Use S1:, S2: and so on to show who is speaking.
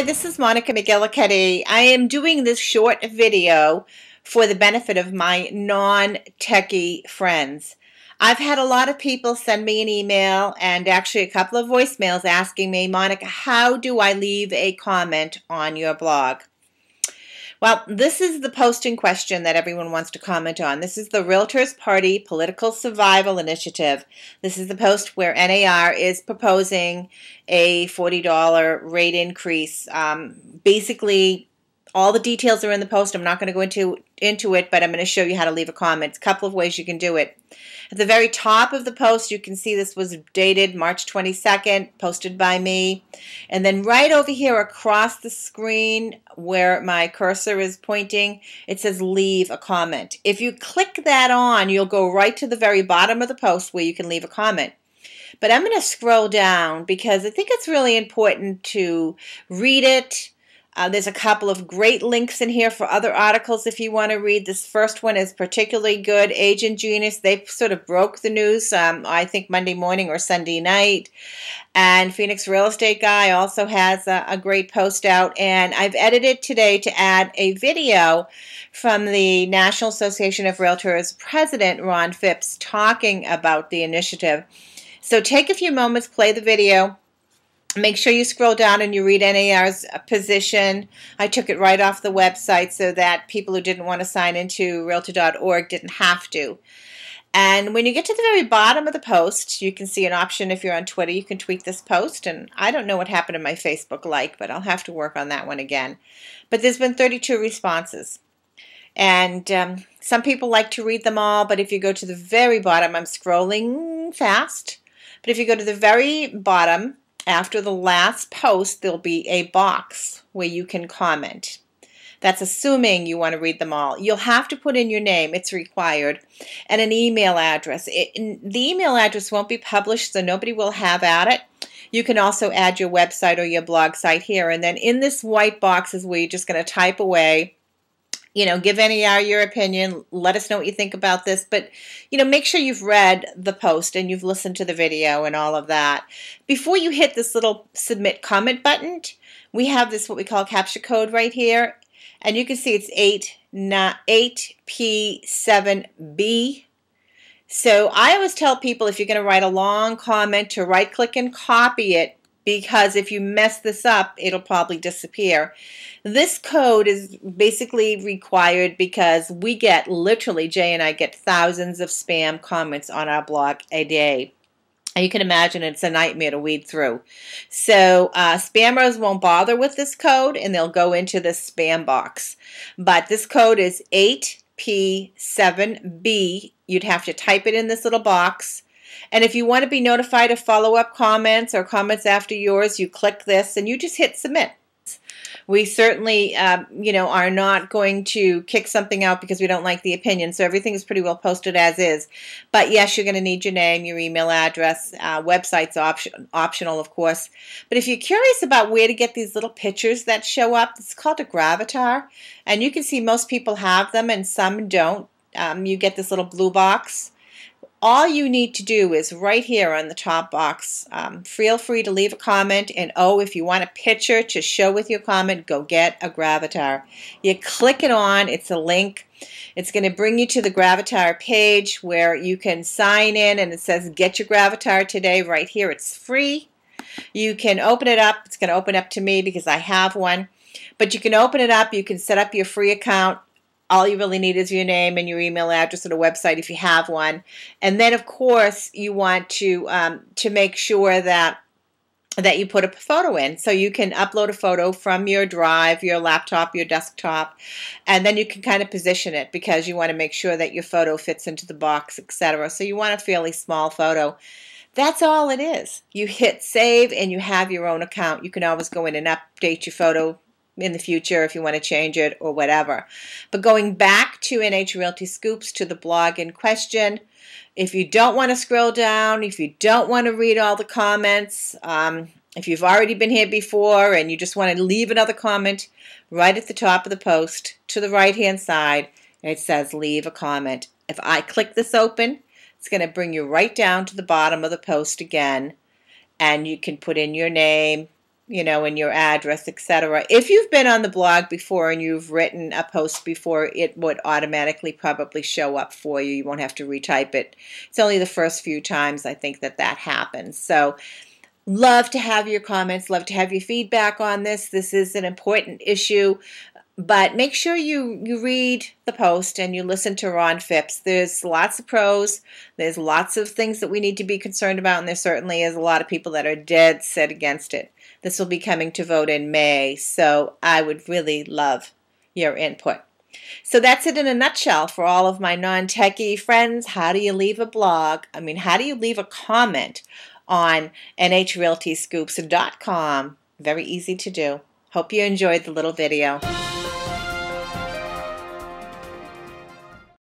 S1: Hi, this is Monika McGillicuddy. I am doing this short video for the benefit of my non-techie friends. I've had a lot of people send me an email and actually a couple of voicemails asking me, Monika, how do I leave a comment on your blog? Well, this is the posting question that everyone wants to comment on. This is the Realtors Party Political Survival Initiative. This is the post where NAR is proposing a $40 rate increase. Um, basically, all the details are in the post. I'm not going to go into into it, but I'm going to show you how to leave a comment. A couple of ways you can do it. At the very top of the post, you can see this was dated March 22nd, posted by me. And then right over here across the screen where my cursor is pointing, it says leave a comment. If you click that on, you'll go right to the very bottom of the post where you can leave a comment. But I'm going to scroll down because I think it's really important to read it, uh, there's a couple of great links in here for other articles if you want to read. This first one is particularly good. Agent Genius, they sort of broke the news, um, I think Monday morning or Sunday night. And Phoenix Real Estate Guy also has a, a great post out. And I've edited today to add a video from the National Association of Realtors President Ron Phipps talking about the initiative. So take a few moments, play the video Make sure you scroll down and you read NAR's position. I took it right off the website so that people who didn't want to sign into Realtor.org didn't have to. And when you get to the very bottom of the post, you can see an option if you're on Twitter, you can tweet this post. And I don't know what happened to my Facebook like, but I'll have to work on that one again. But there's been 32 responses. And um, some people like to read them all, but if you go to the very bottom, I'm scrolling fast. But if you go to the very bottom, after the last post, there'll be a box where you can comment. That's assuming you want to read them all. You'll have to put in your name, it's required, and an email address. It, the email address won't be published, so nobody will have at it. You can also add your website or your blog site here. And then in this white box is where you're just going to type away you know, give NAR your opinion. Let us know what you think about this. But, you know, make sure you've read the post and you've listened to the video and all of that. Before you hit this little submit comment button, we have this what we call CAPTCHA code right here. And you can see it's 8, not 8P7B. So I always tell people if you're going to write a long comment to right click and copy it because if you mess this up, it'll probably disappear. This code is basically required because we get, literally, Jay and I get thousands of spam comments on our blog a day. And you can imagine it's a nightmare to weed through. So uh, spammers won't bother with this code and they'll go into the spam box. But this code is 8P7B. You'd have to type it in this little box and if you want to be notified of follow-up comments or comments after yours, you click this and you just hit submit. We certainly, um, you know, are not going to kick something out because we don't like the opinion. So everything is pretty well posted as is. But yes, you're going to need your name, your email address. Uh, website's option, optional, of course. But if you're curious about where to get these little pictures that show up, it's called a gravatar. And you can see most people have them and some don't. Um, you get this little blue box all you need to do is right here on the top box, um, feel free to leave a comment. And oh, if you want a picture to show with your comment, go get a Gravatar. You click it on, it's a link. It's going to bring you to the Gravatar page where you can sign in and it says get your Gravatar today right here. It's free. You can open it up. It's going to open up to me because I have one. But you can open it up. You can set up your free account all you really need is your name and your email address and a website if you have one. And then, of course, you want to um, to make sure that that you put a photo in. So you can upload a photo from your drive, your laptop, your desktop, and then you can kind of position it because you want to make sure that your photo fits into the box, etc. So you want a fairly small photo. That's all it is. You hit save and you have your own account. You can always go in and update your photo in the future if you want to change it or whatever. But going back to NH Realty Scoops to the blog in question, if you don't want to scroll down, if you don't want to read all the comments, um, if you've already been here before and you just want to leave another comment, right at the top of the post to the right hand side, it says leave a comment. If I click this open, it's going to bring you right down to the bottom of the post again, and you can put in your name, you know, and your address, etc. If you've been on the blog before and you've written a post before, it would automatically probably show up for you. You won't have to retype it. It's only the first few times I think that that happens. So, love to have your comments, love to have your feedback on this. This is an important issue. But make sure you, you read the post and you listen to Ron Phipps. There's lots of pros. There's lots of things that we need to be concerned about, and there certainly is a lot of people that are dead set against it. This will be coming to vote in May, so I would really love your input. So that's it in a nutshell for all of my non techie friends. How do you leave a blog? I mean, how do you leave a comment on NHRealtyScoops.com? Very easy to do. Hope you enjoyed the little video.